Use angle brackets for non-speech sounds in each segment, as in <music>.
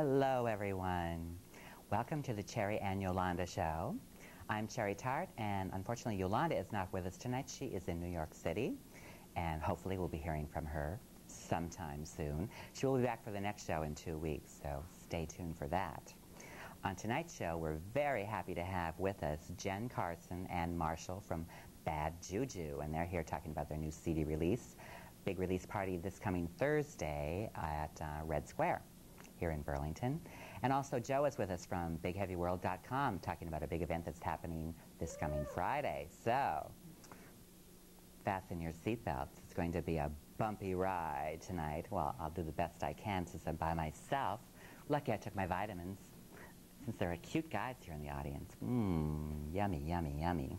Hello, everyone. Welcome to the Cherie and Yolanda Show. I'm Cherie Tartt, and unfortunately, Yolanda is not with us tonight. She is in New York City, and hopefully, we'll be hearing from her sometime soon. She will be back for the next show in two weeks, so stay tuned for that. On tonight's show, we're very happy to have with us Jenn Karson and Marshall from Bad Ju Ju, and they're here talking about their new CD release. Big release party this coming Thursday at uh, Red Square here in Burlington. And also Joe is with us from BigHeavyWorld.com talking about a big event that's happening this coming Friday. So, fasten your seatbelts. It's going to be a bumpy ride tonight. Well, I'll do the best I can since I'm by myself. Lucky I took my vitamins since there are cute guys here in the audience. Mmm, yummy, yummy, yummy.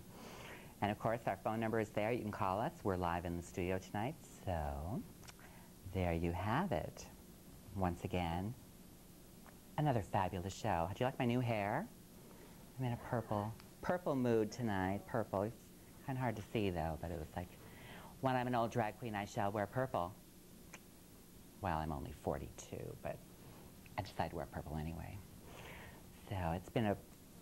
And of course, our phone number is there. You can call us. We're live in the studio tonight. So, there you have it. Once again, another fabulous show. Do you like my new hair? I'm in a purple, purple mood tonight. Purple. It's kind of hard to see though, but it was like, when I'm an old drag queen, I shall wear purple. Well, I'm only 42, but I decided to wear purple anyway. So it's been a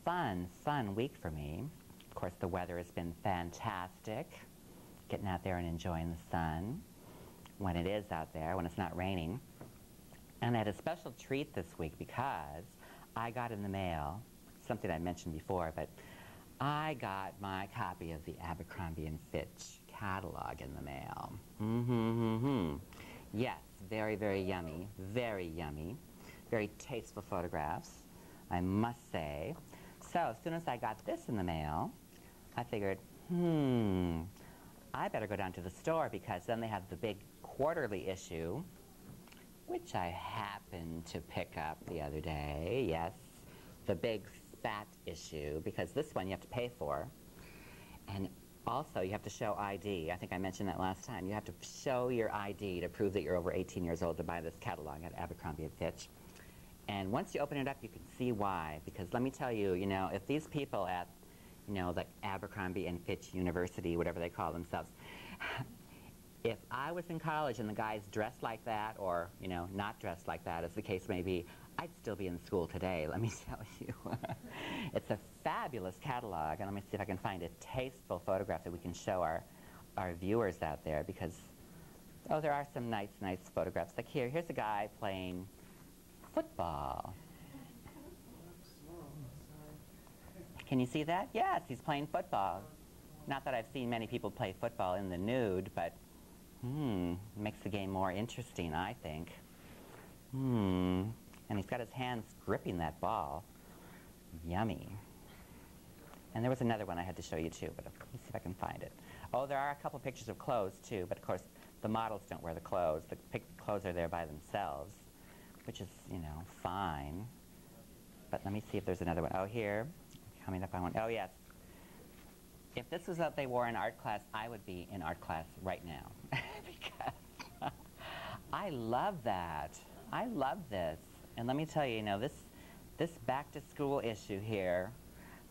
fun, fun week for me. Of course, the weather has been fantastic. Getting out there and enjoying the sun when it is out there, when it's not raining. And I had a special treat this week because I got in the mail something I mentioned before, but I got my copy of the Abercrombie and Fitch catalog in the mail. Mm-hmm. Yes, very, very yummy, very yummy, very tasteful photographs, I must say. So as soon as I got this in the mail, I figured, hmm, I better go down to the store because then they have the big quarterly issue which I happened to pick up the other day. Yes, the big fat issue, because this one you have to pay for. And also, you have to show ID. I think I mentioned that last time. You have to show your ID to prove that you're over 18 years old to buy this catalog at Abercrombie & Fitch. And once you open it up, you can see why. Because let me tell you, you know, if these people at, you know, the Abercrombie & Fitch University, whatever they call themselves, if I was in college and the guys dressed like that, or, you know, not dressed like that, as the case may be, I'd still be in school today, let me <laughs> tell you. it's a fabulous catalog, and let me see if I can find a tasteful photograph that we can show our, our viewers out there, because, oh, there are some nice, nice photographs. Like here, here's a guy playing football. Can you see that? Yes, he's playing football. Not that I've seen many people play football in the nude, but Hmm, makes the game more interesting, I think. Hmm, and he's got his hands gripping that ball. Yummy. And there was another one I had to show you too, but let me see if I can find it. Oh, there are a couple pictures of clothes too, but of course the models don't wear the clothes. The clothes are there by themselves, which is, you know, fine. But let me see if there's another one. Oh, here, coming up on one. Oh, yes. If this was what they wore in art class, I would be in art class right now. <laughs> I love that. I love this. And let me tell you, you know, this, this back to school issue here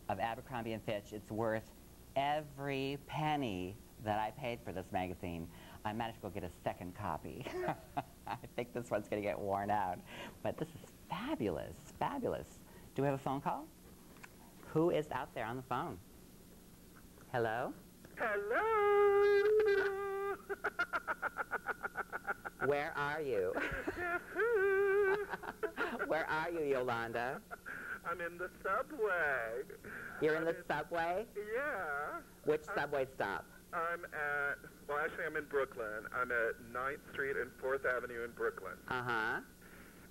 of Abercrombie and Fitch, it's worth every penny that I paid for this magazine. I managed to go get a second copy. <laughs> I think this one's going to get worn out. But this is fabulous, fabulous. Do we have a phone call? Who is out there on the phone? Hello? Hello? <laughs> Where are you? <laughs> Where are you, Yolanda? I'm in the subway. You're in I'm the subway? Yeah. Which I'm, subway stop? I'm at, well, actually, I'm in Brooklyn. I'm at 9th Street and 4th Avenue in Brooklyn. Uh-huh.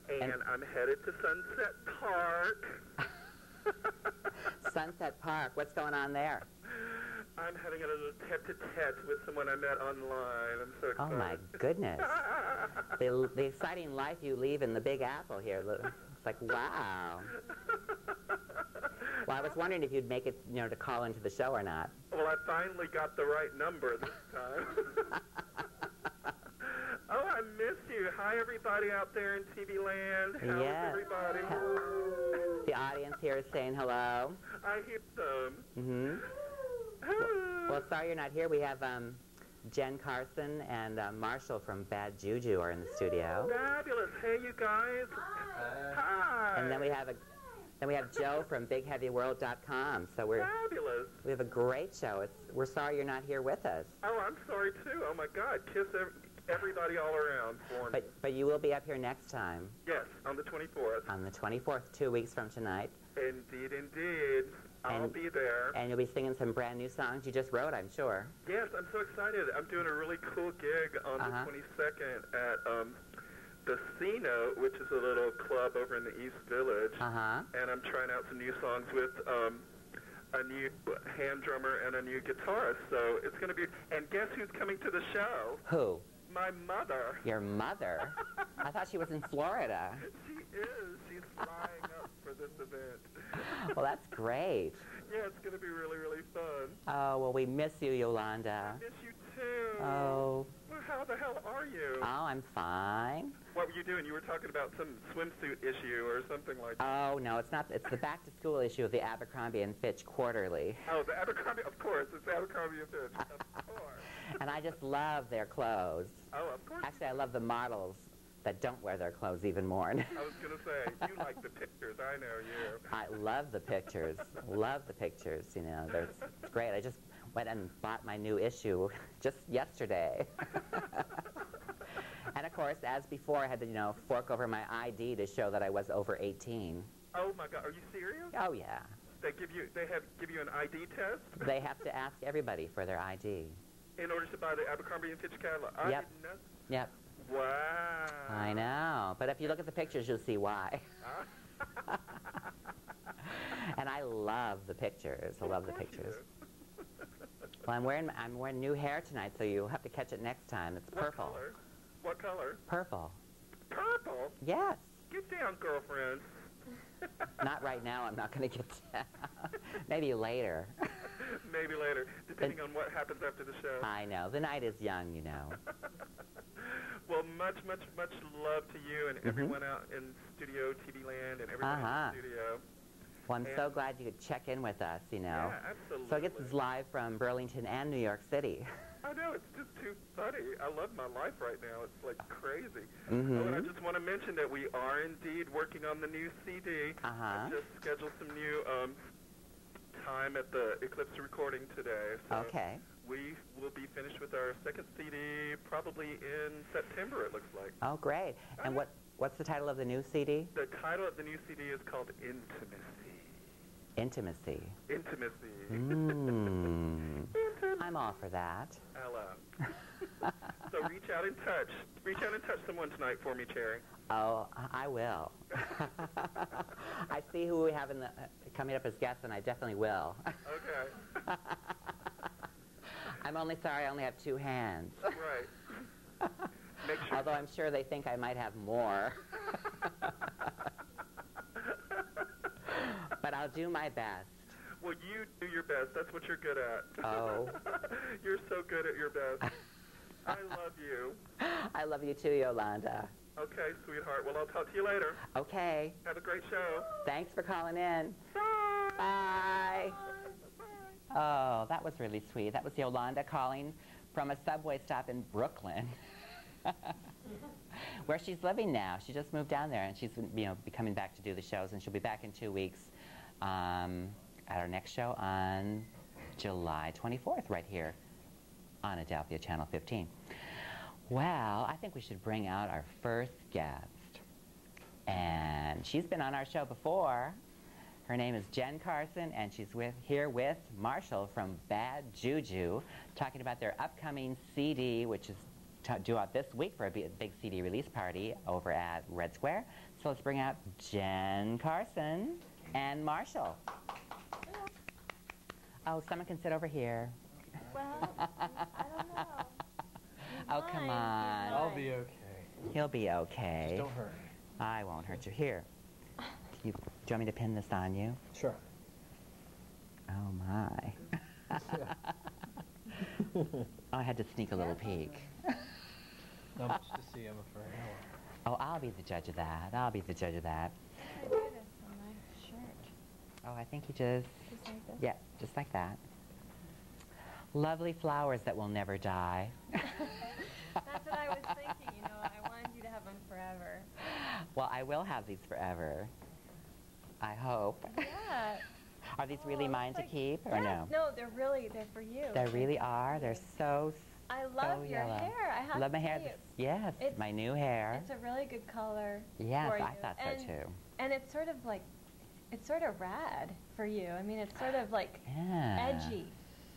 And, and I'm headed to Sunset Park. <laughs> Sunset Park. What's going on there? <laughs> I'm having a little tete-a-tete with someone I met online. I'm so excited. Oh, my goodness. <laughs> the, the exciting life you leave in the Big Apple here. It's like, wow. Well, I was wondering if you'd make it, you know, to call into the show or not. Well, I finally got the right number this time. <laughs> oh, I miss you. Hi, everybody out there in TV land. How's yes. everybody? the audience here is saying hello. I hear them. Mm-hmm. Well, sorry you're not here. We have um, Jenn Karson and uh, Marshall from Bad Ju Ju are in the studio. Fabulous. Hey, you guys. Hi. Hi. And then we have a then we have Joe from BigHeavyWorld.com. So we're Fabulous. we have a great show. It's, we're sorry you're not here with us, Oh, I'm sorry too. Oh my God, kiss ev- everybody all around for me. but but you will be up here next time Yes, on the 24th. on the 24th, two weeks from tonight, Indeed, indeed. I'll And- be there. and you'll be singing some brand new songs you just wrote, I'm sure. Yes, I'm so excited. I'm doing a really cool gig on Uh-huh. the 22nd at um, the C Note, which is a little club over in the East Village. Uh huh. And I'm trying out some new songs with um, a new hand drummer and a new guitarist. So it's going to be. And guess who's coming to the show? Who? My mother. Your mother? <laughs> I thought she was in Florida. She is. She's flying up for this event. Well, that's great. Yeah, it's going to be really, really fun. Oh, well, we miss you, I Yolanda. miss you too. Oh, Well, how the hell are you? oh, I'm fine. What were you doing? You were talking about some swimsuit issue or something like that. Oh, no, it's not. It's the back to school issue of the Abercrombie and Fitch Quarterly. Oh, the Abercrombie, of course. It's Abercrombie and Fitch. Of <laughs> course. And I just love their clothes. Oh, of course. Actually, I love the models that don't wear their clothes even more. I was going to say, you like the pictures. I know you. I love the pictures. love the pictures, you know. They're great. I just went and bought my new issue just yesterday. <laughs> and of course, as before, I had to, you know, fork over my ID to show that I was over 18. Oh my God, are you serious? Oh, yeah. They give you, they have give you an ID test They have to ask everybody for their ID. in order to buy the Abercrombie and Fitch catalog. I Yep. didn't know. Yep, Wow. I know. But if you look at the pictures, you'll see why. <laughs> and I love the pictures. I love the Of course you pictures. Well, I'm wearing I'm wearing new hair tonight, so you'll have to catch it next time. It's What purple. color? What color? Purple. Purple? Yes. Get down, girlfriend. Not right now. I'm not going to get down. <laughs> Maybe later. <laughs> <laughs> Maybe later, depending on what happens after the show. I know. The night is young, you know. <laughs> well, much, much, much love to you and Mhm. everyone out in studio, TV land, and everybody Uh-huh. in the studio. Well, I'm so glad you could check in with us, you know. Yeah, absolutely. So I get this live from Burlington and New York City. <laughs> I know, it's just too funny. I love my life right now. It's like crazy. Mm -hmm. Oh, and I just want to mention that we are indeed working on the new CD. Uh-huh. I just scheduled some new um, time at the Eclipse recording today. So Okay. We will be finished with our second CD probably in September, it looks like. Oh, great. And what what's the title of the new CD? The title of the new CD is called Intimacy. Intimacy. Intimacy. Mm. <laughs> Intimacy. I'm all for that. Hello. <laughs> <laughs> so reach out and touch. Reach out and touch someone tonight for me, Cherie. Oh, I I will. <laughs> I see who we have in the, uh, coming up as guests, and I definitely will. Okay. <laughs> I'm only sorry I only have two hands. right. Make sure. Although I'm sure they think I might have more. but I'll do my best. Well, you do your best. That's what you're good at. Oh. you're so good at your best. I love you. <laughs> I love you too, Yolanda. Okay, sweetheart. Well, I'll talk to you later. Okay. Have a great show. Thanks for calling in. Bye. Bye. Oh, that was really sweet. That was Yolanda calling from a subway stop in Brooklyn, <laughs> where she's living now. She just moved down there, and she's you know be coming back to do the shows, and she'll be back in two weeks um, at our next show on July 24th, right here on Adelphia Channel 15. Well, I think we should bring out our first guest, and she's been on our show before. Her name is Jenn Karson, and she's with, here with Marshall from Bad Ju Ju, talking about their upcoming CD, which is due out this week for a big CD release party over at Red Square. So let's bring out Jenn Karson and Marshall. Oh, someone can sit over here. Well, I don't know. <laughs> Oh, come on. I'll be okay. He'll be okay. Just don't hurt. I won't hurt you. Here. You, do you want me to pin this on you? Sure. Oh, my. <laughs> oh, I had to sneak a little peek. Not much to see, I'm afraid. Oh, I'll be the judge of that. I'll be the judge of that. I do this on my shirt. Oh, I think you just, Just like this. yeah, just like that. Lovely flowers that will never die. <laughs> That's what I was thinking, you know, I wanted you to have them forever. Well, I will have these forever. I hope. Yeah. <laughs> Are these oh, really Oh, mine to keep or yes, no? No, they're really, they're for you. They really are. They're so. I love so your yellow. hair. I have love my hair. yes, it's- my new hair. It's a really good color. Yes, for I you. thought so and, too. And it's sort of like, it's sort of rad for you. I mean, it's sort of like Yeah. edgy.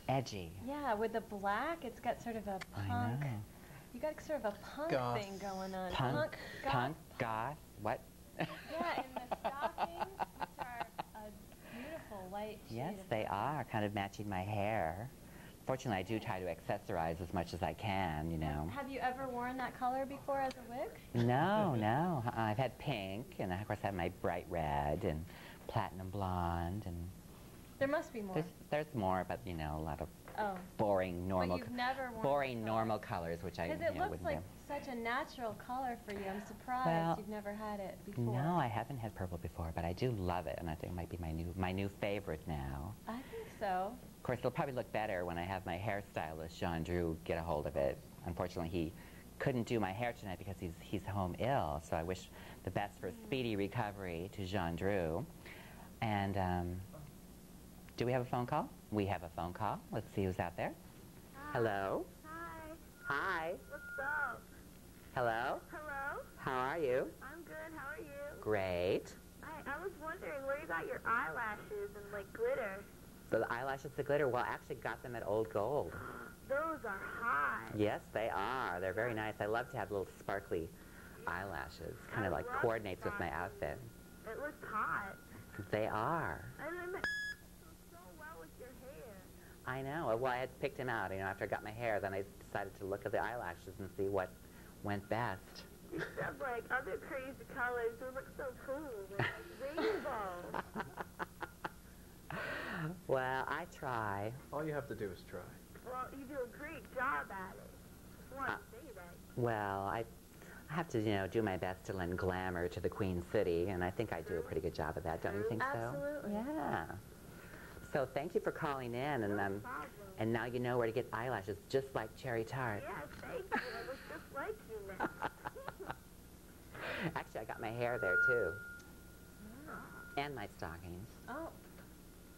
Edgy. Yeah, with the black, it's got sort of a punk. know. You got sort of a punk Goth. thing going on. Punk, goth, punk, goth. What? Yeah, and the stockings, which <laughs> are a beautiful light shade yes, they are kind of matching my hair. Fortunately, I do try to accessorize as much as I can. You know. Have you ever worn that color before as a wig? No, <laughs> no. Uh, I've had pink, and of course I have my bright red and platinum blonde, and There must be more. there's there's more, but you know, a lot of oh. boring normal, but you've never worn boring normal colors, which I Because you it know, looks wouldn't like do. such a natural color for you. I'm surprised Well, you've never had it before. No, I haven't had purple before, but I do love it, and I think it might be my new my new favorite now. I think so. Of course, it'll probably look better when I have my hairstylist, Jean Drew, get a hold of it. Unfortunately, he couldn't do my hair tonight because he's, he's home ill, so I wish the best for a speedy recovery to Jean Drew. And um, do we have a phone call? We have a phone call. Let's see who's out there. Hello? Hi. Hi. What's up? Hello? Hello? How are you? I'm good. How are you? Great. I, I was wondering where you got your eyelashes and like glitter. The eyelashes, the glitter, well, I actually got them at Old Gold. <gasps> Those are hot. Yes, they are. They're very nice. I love to have little sparkly eyelashes. Kind of like coordinates with my outfit. It looks hot. They are. And then it so well with your hair. I know. Well, I had picked him out. You know, after I got my hair, then I decided to look at the eyelashes and see what went best. <laughs> You have like other crazy colors. They look so cool. Like <laughs> rainbow. well, I try. All you have to do is try. Well, you do a great job at it. Just wanted Uh, to say that. Well, I, I have to, you know, do my best to lend glamour to the Queen City, and I think I do a pretty good job of that. Don't you think so? Absolutely. Yeah. So thank you for calling in, and No um, and now you know where to get eyelashes, just like Cherie Tartt. Yeah, thank you. I look just like you now. <laughs> Actually, I got my hair there too, and my stockings. Oh,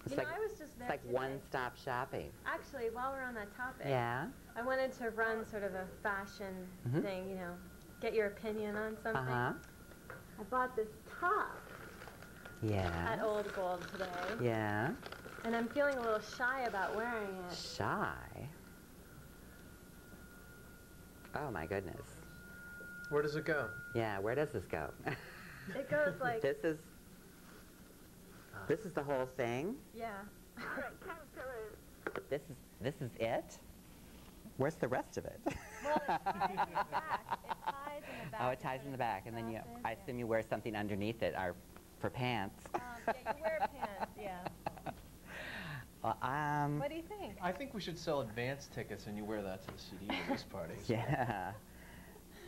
It's you like know, I was just there it's like one-stop shopping. Actually, while we're on that topic, Yeah. I wanted to run sort of a fashion Mhm. thing, you know, get your opinion on something. Uh huh. I bought this top Yeah. at Old Gold today, Yeah. And I'm feeling a little shy about wearing it. Shy. Oh my goodness. Where does it go? Yeah. Where does this go? <laughs> It goes like, <laughs> this is. This is the whole thing. yeah. Alright, <laughs> caterpillar. This is this is it. Where's the rest of it? Well, it ties in the back. It ties in the back. oh, it ties in the back, and then you, I assume you wear something underneath it, or for pants. Um, yeah, you wear pants, yeah. Well, um. What do you think? I think we should sell advance tickets and you wear that to the CD release party. Yeah.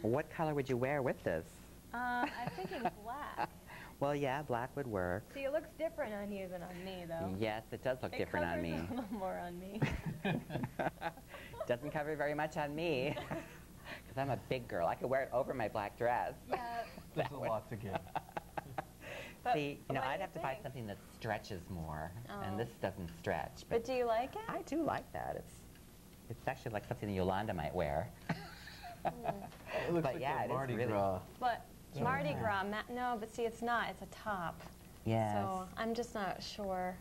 What color would you wear with this? Um, I'm thinking black. <laughs> Well, yeah, black would work. See, it looks different on you than on me, though. Yes, it does look It different on covers me. a little more on me. <laughs> Doesn't cover very much on me. <laughs> Because I'm a big girl. I could wear it over my black dress. yeah. There's a lot to give. But See, you know, I'd you have to buy something that stretches more, Oh. and this oh. doesn't stretch. But But do you like it? I do like that. It's it's actually like something that Yolanda might wear. <laughs> It looks But like yeah, a it is Mardi really- Gras. But Yeah. Mardi Gras, ma- no, but see, it's not. It's a top. Yes. So I'm just not sure.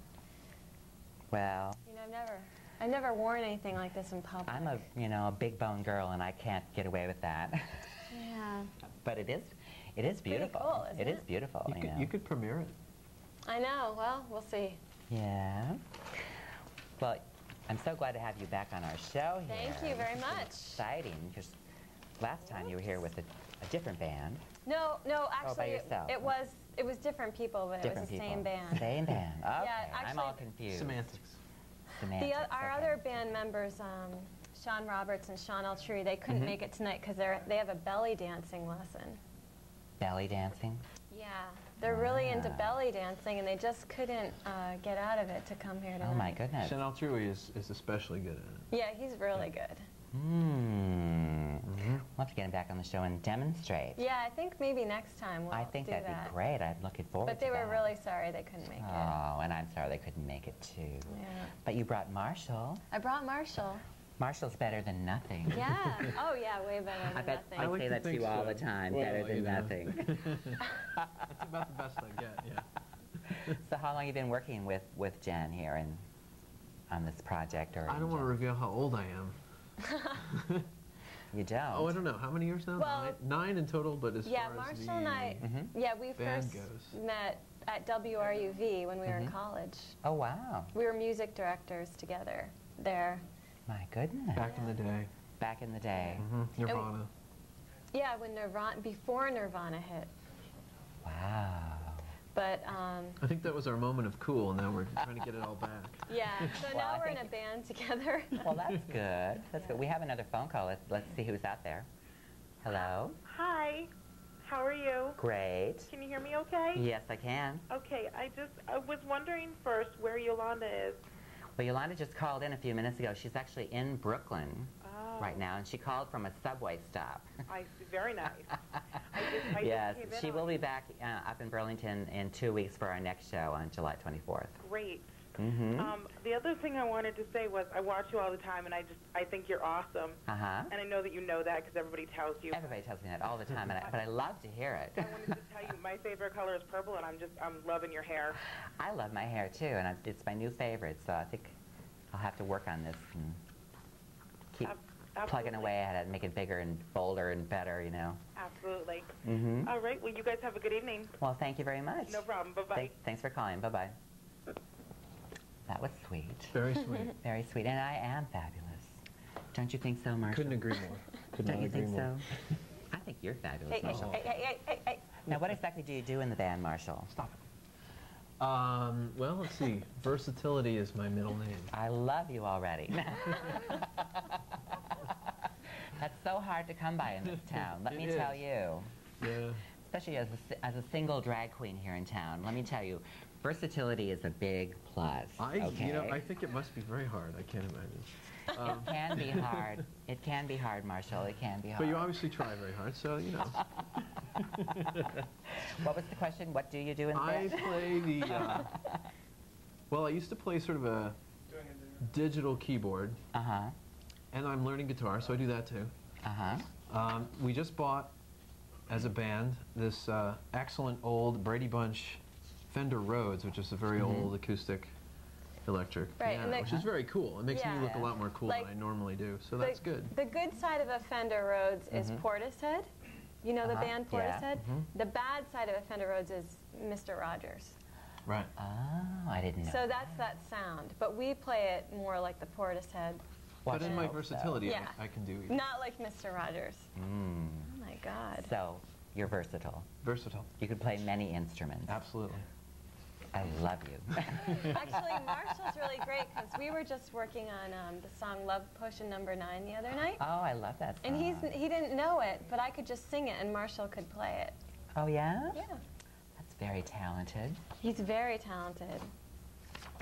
Well, You know, I've never, I've never worn anything like this in public. I'm a you know a big bone girl, and I can't get away with that. Yeah. <laughs> but it is it is beautiful. cool, isn't it is beautiful. You you could, know. you could premiere it. I know. Well, we'll see. Yeah. Well, I'm so glad to have you back on our show here. Thank you very This is much. Exciting, because last time you were here with a, a different band. No, no, actually, Oh, by it- yourself. it was it was different people, but different it was the people. same band. Same band. <laughs> Okay. I'm all actually- confused. Semantics. The, Semantics. o- our okay. other band members, um, Sean Roberts and Sean Altry, they couldn't Mhm. make it tonight because they're they have a belly dancing lesson. Belly dancing. Yeah, they're really into belly dancing, and they just couldn't uh, get out of it to come here tonight. Oh my goodness. Sean Altry is, is especially good at it. Yeah, he's really good. Hmm. We'll have to get him back on the show and demonstrate. Yeah, I think maybe next time we'll I think that'd that. be great. I'm looking forward But they were that. really sorry they couldn't make it. Oh, and I'm sorry they couldn't make it too. Yeah. But you brought Marshall. I brought Marshall. Marshall's better than nothing. Yeah. <laughs> Oh yeah, way better than I bet nothing. I like say to that to think you all the time. Well, better than you know. nothing. <laughs> That's about the best I get, yeah. <laughs> so how long have you been working with, with Jen here and on this project? Or I don't want to reveal how old I am. You don't. Oh, I don't know. How many years now? Well- nine, nine in total, but as yeah, far Marshall as the... and I. Mhm. Yeah, we first goes. met at WRUV when we were in Mhm. college. Oh wow. We were music directors together there. My goodness. Back in the day. Back in the day. Mm -hmm. Nirvana. Yeah, when Nirvana before Nirvana hit. Wow. But um, I think that was our moment of cool, and now we're trying to get it all back. <laughs> yeah, so Well, I now we're in a band together. <laughs> Well, that's <laughs> good. That's good. We have another phone call. Let's, let's see who's out there. Hello. Hi. How are you? Great. Can you hear me okay? Yes, I can. Okay, I just I was wondering first where Yolanda is. Well, Yolanda just called in a few minutes ago. She's actually in Brooklyn Oh, right now, and she called from a subway stop. I see. Very nice. <laughs> I just, I yes, she will be back uh, up in Burlington in two weeks for our next show on July 24th. Great. Mm-hmm. Um, the other thing I wanted to say was I watch you all the time, and I just I think you're awesome. uh-huh. And I know that you know that because everybody tells you. Everybody tells me that all the time, and I, but I <laughs> love to hear it. I wanted to tell you my favorite color is purple, and I'm just I'm loving your hair. I love my hair too, and I, it's my new favorite, so I think I'll have to work on this and keep plugging away at it and make it bigger and bolder and better, you know. Absolutely. Mm-hmm. All right. Well, you guys have a good evening. Well, thank you very much. No problem. Bye bye. Thank- thanks for calling. Bye-bye. That was sweet. Very <laughs> sweet. Very sweet. And I am fabulous. Don't you think so, Marshall? Couldn't agree more. <laughs> Could Don't not you agree think more. so? I think you're fabulous, hey, hey, Marshall. hey, hey, hey, hey, hey. Now, what exactly do you do in the band, Marshall? Stop it. Um, well, let's see. Versatility is my middle name. I love you already. <laughs> That's so hard to come by in this town, let me It tell you. Yeah. Especially as a, as a single drag queen here in town, let me tell you, versatility is a big plus. I, okay? you know, I think it must be very hard. I can't imagine. <laughs> Um, it can be <laughs> hard. It can be hard, Marshall. It can be hard. but you obviously try very hard, so you know. <laughs> What was the question? What do you do in the I play the. Uh, well, I used to play sort of a digital keyboard, Uh huh. and I'm learning guitar, so I do that too. Uh huh. Um, we just bought, as a band, this uh, excellent old Brady Bunch Fender Rhodes, which is a very Mhm. old acoustic electric Right, piano, and which is very cool. It makes me look a lot more cool Like, than I normally do, so the, that's good. The good side of a Fender Rhodes is Mhm. Portishead. You know the Uh-huh, band yeah. Portishead? Mhm. The bad side of a Fender Rhodes is Mr. Rogers. Right. Oh, I didn't know. So that's that sound. But we play it more like the Portishead, Watch but in out, my versatility, Yeah. I, I can do either. not like Mr. Rogers. Mm. Oh my God. So, you're versatile. Versatile. You could play many instruments. Absolutely. I love you. <laughs> Actually, Marshall's really great because we were just working on um, the song "Love Potion Number Nine the other night, oh, I love that song. and he's he didn't know it, but I could just sing it, and Marshall could play it. Oh, yeah? Yeah, That's very talented. he's very talented.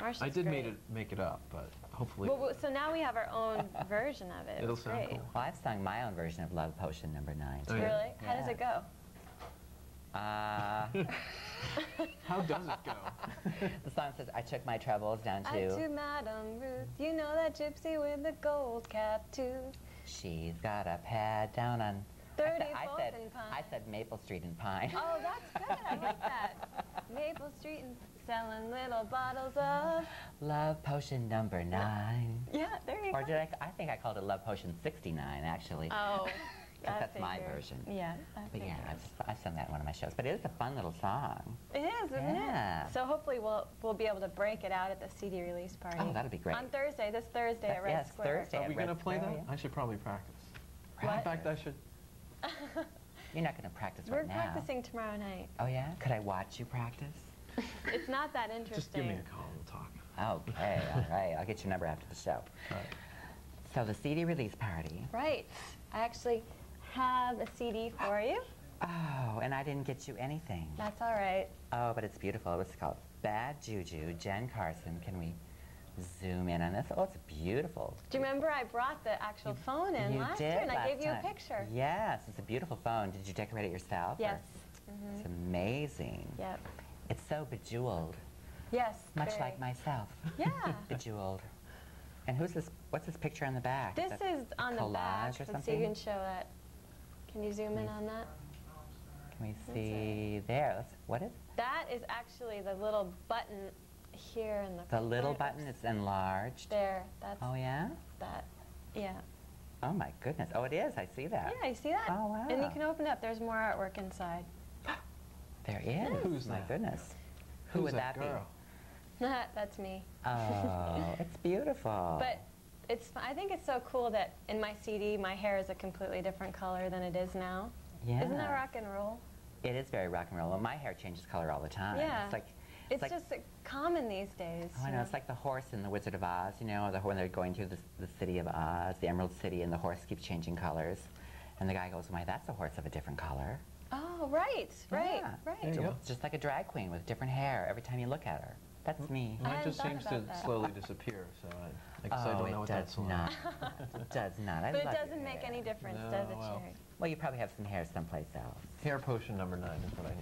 Marshall's I did great. make it make it up, but hopefully Well, well, so now we have our own <laughs> version of it. It'll It's sound great. cool. Well, I've sung my own version of Love Potion number nine. Oh, too. yeah? Really? How does it go? Uh, How does it go? <laughs> the song says, I took my troubles down to... I to, to Madame Ruth, you know that gypsy with the gold cap too. she's got a pad down on, I said, I said, and Pine. I said Maple Street and Pine. Oh, that's good. I like <laughs> that. Maple Street and selling little bottles of. Love Potion number nine. Yeah, there you Or go. did I, I think I called it Love Potion 69, actually. Oh, <laughs> I that's my version. Yeah, I But yeah. I've, I've sung that in one of my shows. But it is a fun little song. It is, isn't Yeah. it? So hopefully we'll we'll be able to break it out at the CD release party. Oh, that'll be great. On Thursday, this Thursday at Red yes, Square. Thursday. Are we Red going to play Square, that? yeah. I should probably practice. What? In fact, I should. <laughs> You're not going to practice We're right now. We're practicing tomorrow night. Oh, yeah? Could I watch you practice? <laughs> It's not that interesting. <laughs> Just give me a call. We'll talk. Okay, all right. I'll get your number after the show. All right. So the CD release party. Right. I actually have a CD for you. Oh, and I didn't get you anything. That's all right. Oh, but it's beautiful. It's called Bad Juju, Jenn Karson. Can we zoom in on this. Oh, it's beautiful. Do you remember I brought the actual phone in last year and I gave you a picture? Yes, it's a beautiful phone. Did you decorate it yourself? Yes. It's mm-hmm. amazing. Yep. It's so bejeweled, Yes. much very. like myself. Yeah. <laughs> bejeweled. And who's this? What's this picture on the back? This is on the collage back. or Let's see if something? you can show that. Can you zoom in on that? Can we see there? Let's, what is That is actually the little button here in the the little button? It's enlarged. There. That's Oh yeah. that. Yeah. Oh my goodness. Oh, it is. I see that. Yeah, you see that? Oh, wow. And you can open it up. There's more artwork inside. <gasps> There is. Who's my that? goodness. Who Who's would that that, girl? <laughs> That's me. be? Oh, it's <laughs> beautiful. But it's f- I think it's so cool that in my CD my hair is a completely different color than it is now. yeah. Isn't that rock and roll? It is very rock and roll. Well, my hair changes color all the time. Yeah. It's like It's, like, just uh, common these days. Oh, I you know. It's like the horse in The Wizard of Oz, you know, the, when they're going through the, the city of Oz, the Emerald City, and the horse keeps changing colors. And the guy goes, why, that's a horse of a different color. Oh, right, right, Yeah. right. There you go. it's just like a drag queen with different hair every time you look at her. That's me. I Mine just seems to that. slowly disappear, so I, I guess I oh, don't it know what does that's like. not. <laughs> it does not. I But it doesn't make hair. any difference, No, does it, well. Cherie? Well, you probably have some hair someplace else. Hair potion number nine is what I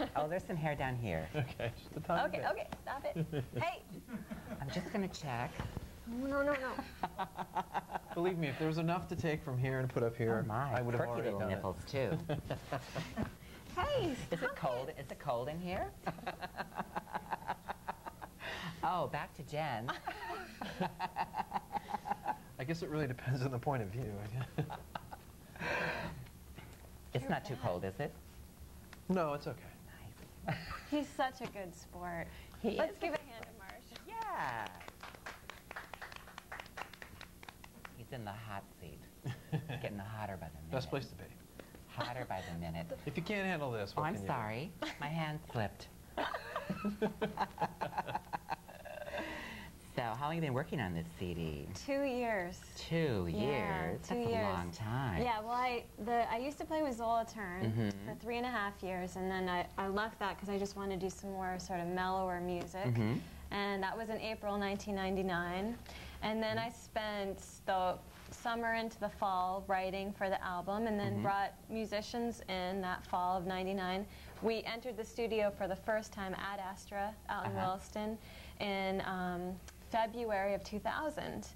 need. <laughs> oh, there's some hair down here. <laughs> Okay, just a tiny Okay, okay, stop it. hey! I'm just going to check. No, no, no. Believe me, if there was enough to take from here and put up here, oh, my. I would have Perky already little done nipples, too. Hey! Is it cold? Is it cold in here? oh, back to Jen. It. I guess it really depends on the point of view. I guess. It's not too cold, is it? no, it's okay. Nice. He's such a good sport. He Let's is give a hand to Marshall. Yeah. He's in the hot seat. <laughs> Getting hotter by the minute. Best place to be. Hotter by the minute. <laughs> If you can't handle this, Oh, I'm can you do? sorry. My hand slipped. <laughs> how long have you been working on this CD? Two years. Two Yeah, years. two That's years. a long time. Yeah, well, I the I used to play with Zola Turn Mhm. for three and a half years, and then I, I left that because I just wanted to do some more sort of mellower music. Mhm. And that was in April 1999. And then I spent the summer into the fall writing for the album, and then Mhm. brought musicians in that fall of 99. We entered the studio for the first time at Astra out in Uh-huh. Williston in um, February of 2000.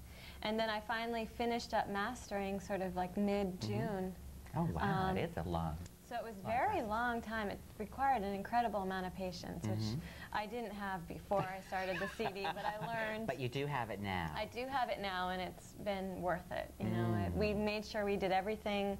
And then I finally finished up mastering sort of like mid-June. Oh, wow. Um, it is a long. So it was Long very process. long time. It required an incredible amount of patience, which Mhm. I didn't have before I started the CD, but I <laughs> learned. But you do have it now. I do have it now, and it's been worth it. You know, it, Mm. we made sure we did everything.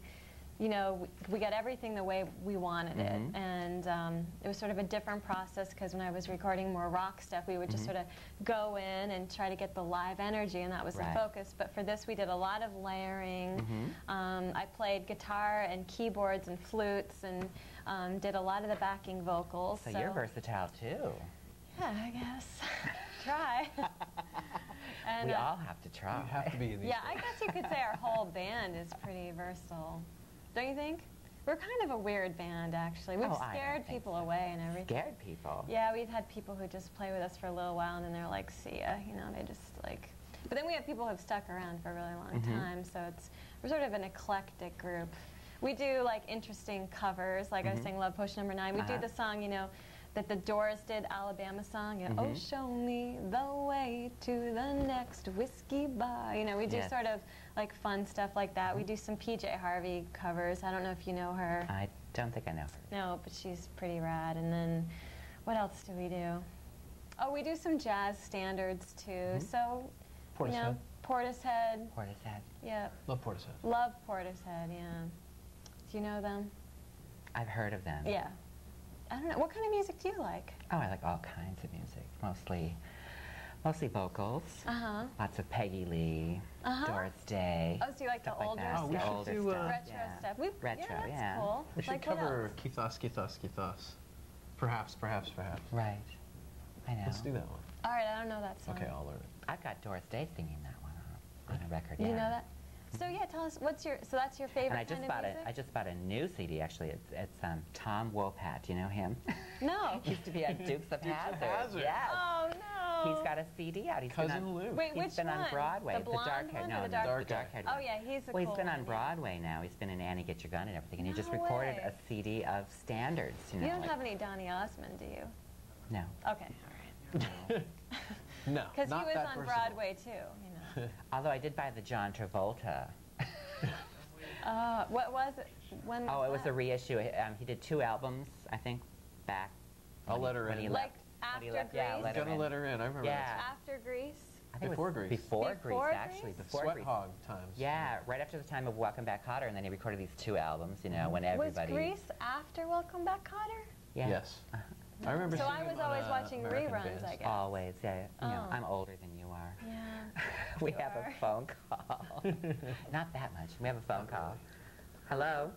You know, we, we got everything the way we wanted Mhm. it, and um, it was sort of a different process because when I was recording more rock stuff, we would just Mhm. sort of go in and try to get the live energy, and that was Right. the focus. But for this, we did a lot of layering. Mhm. Um, I played guitar and keyboards and flutes, and um, did a lot of the backing vocals. So, you're versatile too. Yeah, I guess. <laughs> Try. <laughs> And, we uh, all have to try. You have to be in these yeah, I guess you could say our <laughs> whole band is pretty versatile. Don't you think? We're kind of a weird band, actually. We've Oh, scared people so. away and everything. Scared people. Yeah, we've had people who just play with us for a little while and then they're like, see ya. You know, they just like. But then we have people who have stuck around for a really long Mhm. time, so it's we're sort of an eclectic group. We do like interesting covers, like I was Mhm. saying, Love Potion Number Nine. We do Uh-huh. the song, you know, that the Doors did, Alabama song. You know, Oh, Mhm. show me the way to the next whiskey bar. You know, we do Yes. sort of like fun stuff like that. We do some PJ Harvey covers. I don't know if you know her. I don't think I know her. No, but she's pretty rad. And then what else do we do? Oh, we do some jazz standards too. Mhm. So, you know, Portishead. Portishead. Portishead. Yeah, Love Portishead. love Portishead. Yeah. Do you know them? I've heard of them. Yeah. I don't know. What kind of music do you like? Oh, I like all kinds of music. Mostly, mostly vocals. Uh huh. Lots of Peggy Lee, Uh-huh. Doris Day. Oh, so you like the stuff like older that. Oh, we stuff? should older do, uh. Retro yeah. stuff. We, Retro, yeah, that's yeah. cool. We should like what cover else? Quizás, Quizás, Quizás. Perhaps, perhaps, perhaps. Right. I know. Let's do that one. All right, I don't know that song. Okay, I'll learn it. I've got Doris Day singing that one on, on a record. You yeah. know that? So yeah, tell us what's your so that's your favorite And I just kind bought of a, music? I just bought a new CD actually. It's it's um, Tom Wopat. Do you know him? no. <laughs> he used to be on Dukes of Dukes of Hazzard. Hazzard. Yes. Oh no. He's got a CD out. He's been Cousin on, Lou. Wait, He's which been one? on Broadway. The blonde dark one hair. or No, the no, dark dark haired Oh one. yeah, he's a Well, he's cool been on. Broadway now. He's been in Annie Get Your Gun and everything, and he just recorded way. a CD of standards. You know, You don't like- have any Donny Osmond, do you? no. Okay, all right. <laughs> No, <laughs> Because he was on versatile. Broadway too. You know. <laughs> Although I did buy the John Travolta. Uh, what was it? When? oh, it was that? a reissue. Um, he did two albums, I think, back. I'll when let her when in. he like left. When he after left, yeah, Grease. let Gonna in. let her in. I remember Yeah. After Grease. I think Before Grease. was Grease. Before, Greece, Grease, actually. Before Sweat Grease. Hog times. Yeah, right after the time of Welcome Back Kotter, and then he recorded these two albums. You know, when everybody... Was everybody. Grease after Welcome Back, Kotter? Yeah. Yes. I remember So I was always uh, watching American reruns, Bands. I guess. Always, yeah. You know, Oh. I'm older than you are. Yeah. <laughs> we You have are. a phone <laughs> call. Not that much. We have a phone call. Hello.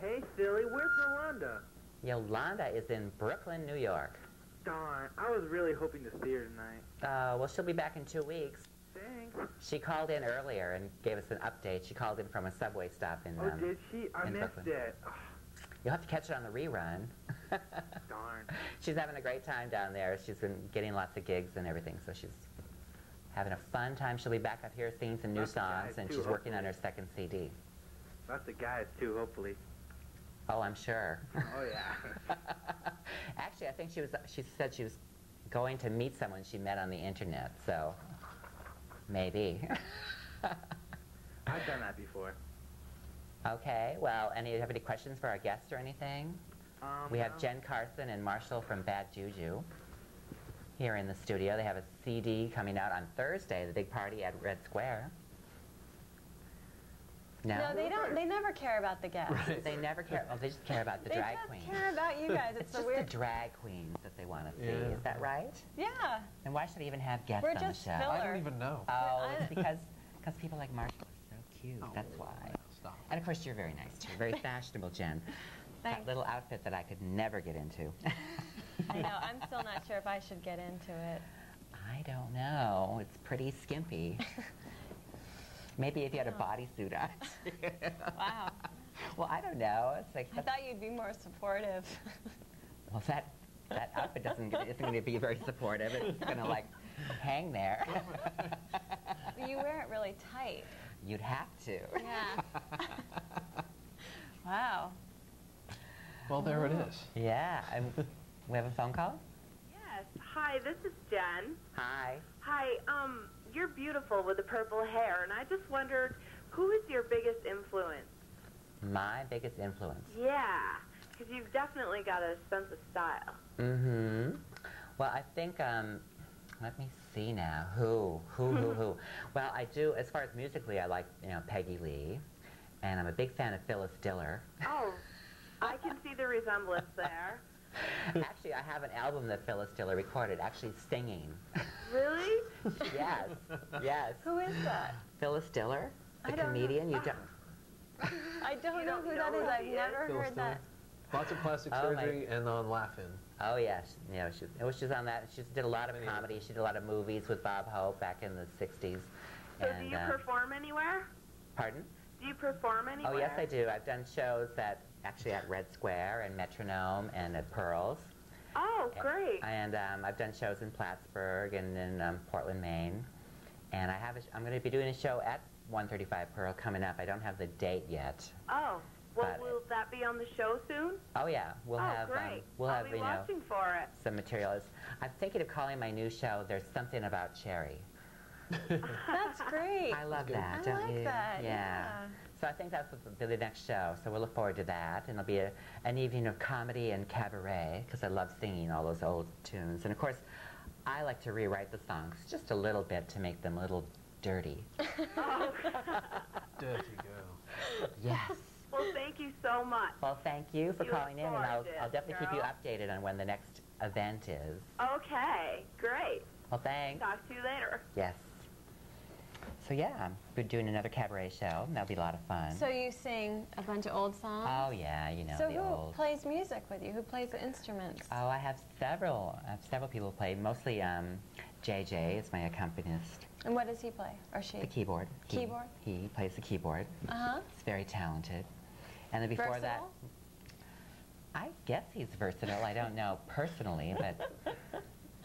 Hey, silly, where's Yolanda? Yolanda is in Brooklyn, New York. Darn, I was really hoping to see her tonight. Uh, well, she'll be back in two weeks. Thanks. She called in earlier and gave us an update. She called in from a subway stop in. Oh, Um, did she? I missed Brooklyn. it. Oh, you'll have to catch it on the rerun. <laughs> darn. she's having a great time down there. She's been getting lots of gigs and everything, so she's having a fun time. She'll be back up here singing some new songs, and she's working on her second CD. Lots of guys, too, hopefully. Oh, I'm sure. Oh, yeah. <laughs> Actually, I think she was. She said she was going to meet someone she met on the internet. So maybe. <laughs> I've done that before. okay. Well, any have any questions for our guests or anything? Um, We have no. Jenn Karson and Marshall from Bad Ju Ju here in the studio. They have a CD coming out on Thursday, the big party at Red Square. No, No, they don't. They never care about the guests. they never care. Oh, they just care about the they drag just queens. care about you guys. It's, It's the just weird. the drag queens that they want to see. Yeah. Is that right? yeah. And why should they even have guests We're on just the show? filler. I don't even know. Oh, it's because because people like Marshall are so cute. Oh, that's why. Stop. And of course, you're very nice too. Very <laughs> fashionable, Jenn. That little outfit that I could never get into. I know. <laughs> I'm still not sure if I should get into it. I don't know. It's pretty skimpy. <laughs> Maybe if you had a Oh. bodysuit on. <laughs> Wow. well, I don't know. It's like I thought you'd be more supportive. <laughs> well, that that outfit doesn't get- isn't going to be very supportive. It's going to like hang there. <laughs> you wear it really tight. You'd have to. Yeah. Wow. Well, there it is. Yeah. And we have a phone call. Yes. Hi, this is Jen. Hi. Hi. Um, you're beautiful with the purple hair, and I just wondered, who is your biggest influence? My biggest influence. Yeah, because you've definitely got a sense of style. Mm-hmm. Well, I think, um, let me see now. Who? Who, who, who? <laughs> Well, I do, as far as musically, I like, you know, Peggy Lee. And I'm a big fan of Phyllis Diller. Oh, I can see the resemblance there. <laughs> Actually, I have an album that Phyllis Diller recorded, actually singing. Really? yes, yes. Who is that? Phyllis Diller, the I don't know. comedian. You don't. <laughs> I don't You know don't who know that who is. I've he is? never Phyllis heard that. Lots of plastic Oh, my- surgery and on Laughing. Oh yes, you know, she, oh, she's on that. She did a lot of Many- comedy. She did a lot of movies with Bob Hope back in the '60s. So and, do you uh, perform anywhere? pardon? Do you perform anywhere? Oh yes, I do. I've done shows that actually at Red Square and Metronome and at Pearls. Oh, great. And um, I've done shows in Plattsburgh and in um, Portland, Maine. And I have a sh- I'm going to be doing a show at 135 Pearl coming up. I don't have the date yet. Oh, well, But- will that be on the show soon? Oh yeah, we'll oh, have um, great. we'll I'll have be you know watching for it. some materials. I'm thinking of calling my new show "There's Something About Cherie." <laughs> That's great. I love good. that, I don't like you? that. Yeah. So I think that's what will be the next show. So we'll look forward to that, and it'll be a, an evening of comedy and cabaret because I love singing all those old tunes. And of course, I like to rewrite the songs just a little bit to make them a little dirty. Oh. <laughs> Dirty girl. Yes. well, thank you so much. Well, thank you for You calling in, and I'll, gorgeous, I'll definitely keep you updated on when the next event is. Okay, great. Well, thanks. Talk to you later. Yes. So yeah, we're doing another cabaret show. That'll be a lot of fun. So you sing a bunch of old songs? oh yeah, you know so who old. plays music with you? Who plays the instruments? Oh, I have several. I have several people play. Mostly um, JJ is my accompanist. And what does he play? Or she? The keyboard. He- Keyboard? He, plays the keyboard. Uh-huh. He's very talented. And then before that, I guess he's versatile. I don't know personally, but <laughs>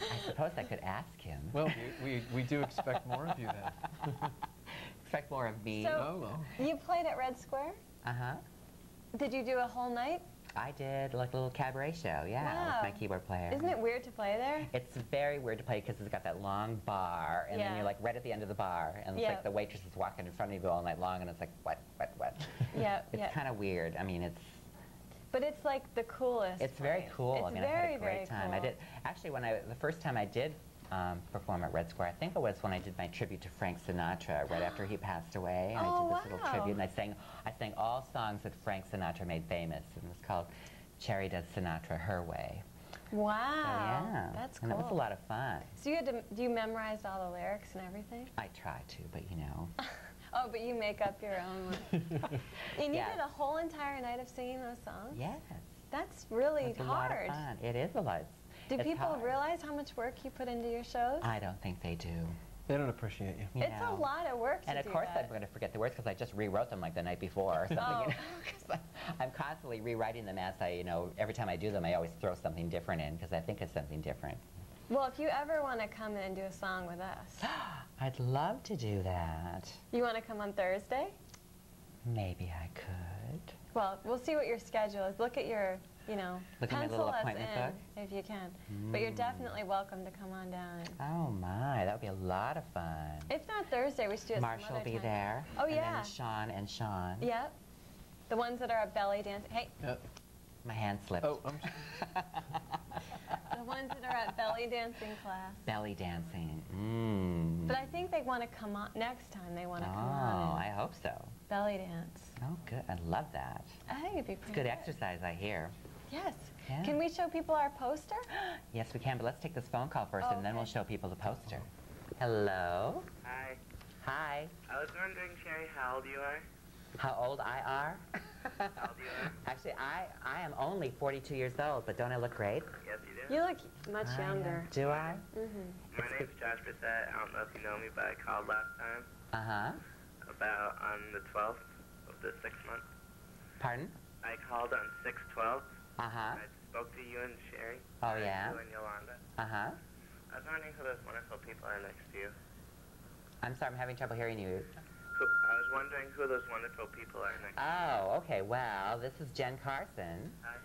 I suppose I could ask him. Well, we, we, we do expect more of you then. <laughs> Expect more of me. So- oh, well. You played at Red Square? uh-huh. Did you do a whole night? I did like a little cabaret show, yeah, with my keyboard player. Isn't it weird to play there? It's very weird to play because it's got that long bar, and then you're like right at the end of the bar, and it's Yep. like the waitress is walking in front of you all night long, and it's like what, what, what. <laughs> Yeah, It's yeah. kind of weird. I mean, it's But it's like the coolest. it's very cool. It's I mean, very, I had a great time. I did actually when I the first time I did um, perform at Red Square. I think it was when I did my tribute to Frank Sinatra right after he passed away. And I <gasps> Oh, did this little tribute, and I sang I sang all songs that Frank Sinatra made famous, and it was called Cherie Does Sinatra Her Way. Wow. So, yeah, That's cool. and it was a lot of fun. So you had to, do you memorize all the lyrics and everything? I try to, but you know. <laughs> Oh, but you make up your own one. <laughs> and you Yeah. did a whole entire night of singing those songs? Yes. That's really It's a lot of hard. fun. It is a lot. Do It's people hard. realize how much work you put into your shows? I don't think they do. They don't appreciate you. you it's know. a lot of work to And of do course, that. I'm going to forget the words because I just rewrote them like the night before or something. Oh. You know? <laughs> 'Cause I- I'm constantly rewriting them as I, you know, every time I do them, I always throw something different in because I think it's something different. Well, if you ever want to come in and do a song with us, <gasps> I'd love to do that. you want to come on Thursday? Maybe I could. Well, we'll see what your schedule is. Look at your, you know, Look at pencil little us appointment in book? if you can. But you're Mm. definitely welcome to come on down. Oh my, that would be a lot of fun. If not Thursday, we should do it some Marshall will be time. there. Oh, and yeah. then Sean and Sean. Yep. The ones that are at belly dancing. Hey, Uh, My hand slipped. oh, I'm, <laughs> the ones that are at belly dancing class. Belly dancing. Mmm. But I think they want to come on next time. They want Oh, to come on Oh, I hope so. belly dance. Oh, good. I love that. I think it'd be It's pretty good exercise, I hear. Yes. Yeah. Can we show people our poster? <gasps> Yes, we can, but let's take this phone call first, Oh, and then we'll show people the poster. Hello. Hi. Hi. I was wondering, Cherie, how old you are? How old I are? <laughs> How old you are? Actually, I, I am only 42 years old, but don't I look great? Yes, you do. You look much I am. younger. Do I? Mm-hmm. My name's Josh Brissett. I don't know if you know me, but I called last time Uh-huh. about on the 12th of the sixth month. Pardon? I called on 612. Uh-huh. I spoke to you and Cherie. Oh, uh, yeah? You and Yolanda. Uh-huh. I was wondering who those wonderful people are next to you. I'm sorry, I'm having trouble hearing you. Who, I was wondering who those wonderful people are next. Oh, okay. Well, this is Jenn Karson Hi.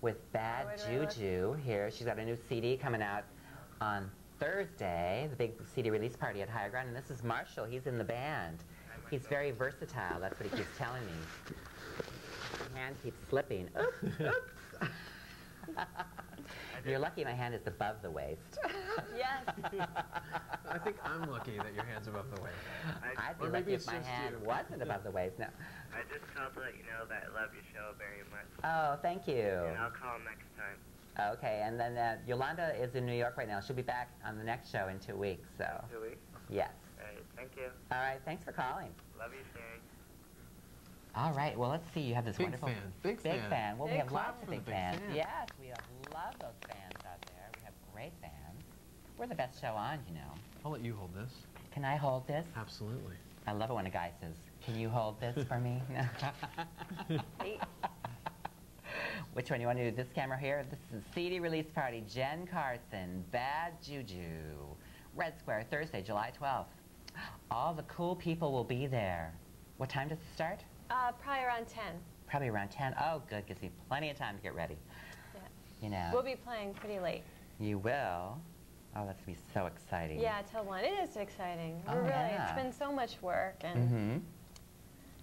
with Bad Oh. Ju Ju here. She's got a new CD coming out on Thursday, the big CD release party at Higher Ground. And this is Marshall. He's in the band. He's very versatile. That's what he keeps telling me. My hand keeps slipping. Oops, oops. <laughs> You're lucky my hand is above the waist. <laughs> Yes. I think I'm lucky that your hand's above the waist. I, I'd be Or lucky maybe if it's my just hand you. wasn't above the waist. No. I just called to let you know that I love your show very much. Oh, thank you. And I'll call next time. Okay, and then uh, Yolanda is in New York right now. She'll be back on the next show in two weeks. So, Two weeks. yes. All right. Thank you. All right, thanks for calling. Love you, Cherie. All right, well, let's see. You have this Big wonderful fan, big big fan. fan. Well, we have lots of big big fans. fan. Yes, we have love those fans out there. We have great fans. We're the best show on, you know. I'll let you hold this. Can I hold this? Absolutely. I love it when a guy says, "Can you hold this for me?" <laughs> <laughs> <laughs> Which one you want to do? This camera here. This is CD release party. Jenn Karson, Bad Ju Ju, Red Square, Thursday, July 12th. All the cool people will be there. What time does it start? Uh, probably around 10. Probably around 10. Oh, good. Gives me plenty of time to get ready. Yeah. You know. We'll be playing pretty late. you will. Oh, that's gonna be so exciting. Yeah, till 1. It is exciting. Oh, We're really, yeah. it's been so much work. And, Mm-hmm.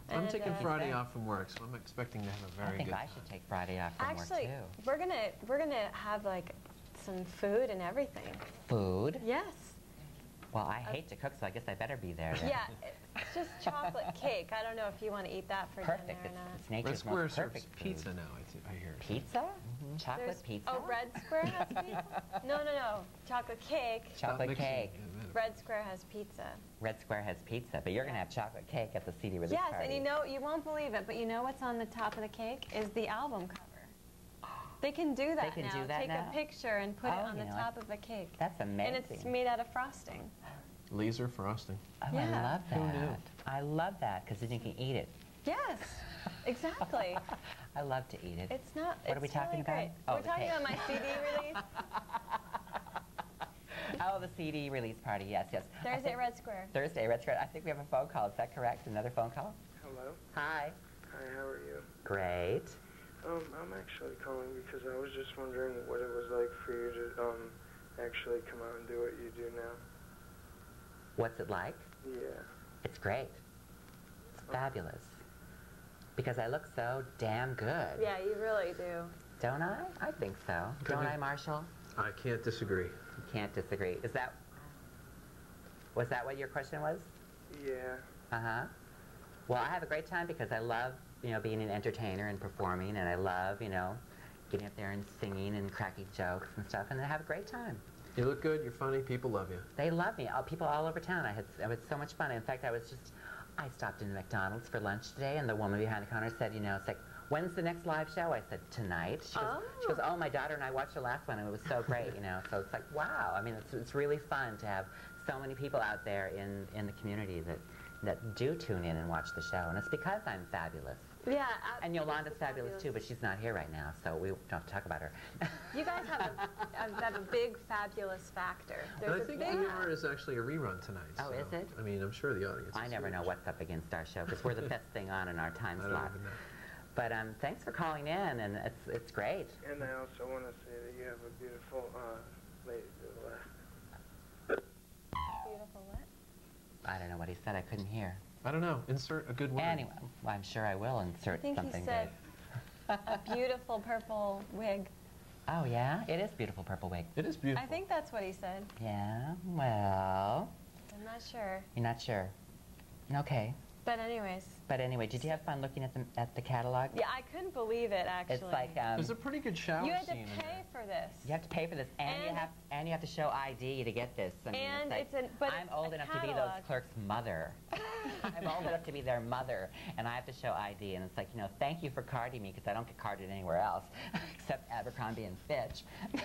I'm and, taking uh, Friday off from work, so I'm expecting to have a very think good I time. should take Friday off from Actually, work too. Actually, we're gonna we're gonna have like some food and everything. Food? Yes. Well, I uh, hate to cook, so I guess I better be there. Then. Yeah, it's just chocolate <laughs> cake. I don't know if you want to eat that for Perfect. dinner or It's, not. it's Red nature's Square most serves pizza food. now, I, th- I hear. Pizza? Mm-hmm. Chocolate There's- pizza? Oh, Red Square has <laughs> pizza? no, no, no. Chocolate cake. Chocolate cake. Red Square has pizza. Red Square has pizza, but you're gonna have chocolate cake at the CD release Yes, party. and you know, you won't believe it, but you know what's on the top of the cake is the album cover. They can do that they can now. do that Take now? a picture and put it Oh, on the know, top of a cake. That's amazing. And it's made out of frosting. Laser frosting. Oh, I Yeah. love Who that. knew? I love that because then you can eat it. Yes, exactly. <laughs> I love to eat it. It's not. What are we it's talking really about? Oh, We're talking cake. about my CD release <laughs> oh, the CD release party. Yes, yes. Thursday think- at Red Square. Thursday, Red Square. I think we have a phone call. Is that correct? Another phone call? Hello. Hi. Hi, how are you? Great. Um, I'm actually calling because I was just wondering what it was like for you to um actually come out and do what you do now. What's it like? Yeah. It's great. It's fabulous. Because I look so damn good. Yeah, you really do. Don't I? I think so. Couldn't Don't it- I, Marshall? I can't disagree. You can't disagree. Is that was that what your question was? Yeah. Uh huh. Well, I have a great time because I love, you know, being an entertainer and performing, and I love, you know, getting up there and singing and cracking jokes and stuff, and I have a great time. You look good. You're funny. People love you. They love me. All, people all over town. I had it was so much fun. In fact, I was just I stopped in McDonald's for lunch today, and the woman behind the counter said, you know, it's like, when's the next live show? I said tonight. She goes, she goes, oh, oh my daughter and I watched the last one, and it was so great, you know. So it's like, wow. I mean, it's it's really fun to have so many people out there in in the community that that do tune in and watch the show, and it's because I'm fabulous. Yeah. And Yolanda's fabulous too, but she's not here right now, so we don't have to talk about her. <laughs> You guys have a, a, have a big fabulous factor. And There's I a think big. ER is actually a rerun tonight. Oh, so, is it? I mean, I'm sure the audience. I is never know what's up against our show because we're the <laughs> best thing on in our time I don't slot. even know. But um, thanks for calling in, and it's it's great. And I also want to say that you have a beautiful uh lady to the left. Beautiful what? I don't know what he said. I couldn't hear. I don't know. Insert a good word. Anyway, well, I'm sure I will insert I think he something said good. a <laughs> beautiful purple wig. Oh yeah, it is beautiful purple wig. It is beautiful. I think that's what he said. Yeah. Well, I'm not sure. you're not sure. Okay. But anyways, But anyway, did you have fun looking at the at the catalog? yeah, I couldn't believe it actually. It's like um, There's a pretty good shower you had to scene pay for this. you have to pay for this, and, you have and you have to show ID to get this. I mean, And like, it's an- but I'm it's old a enough to be those clerks' mother. <laughs> I'm old enough to be their mother, and I have to show ID. And it's like, you know, thank you for carding me because I don't get carded anywhere else <laughs> except Abercrombie and Fitch. <laughs>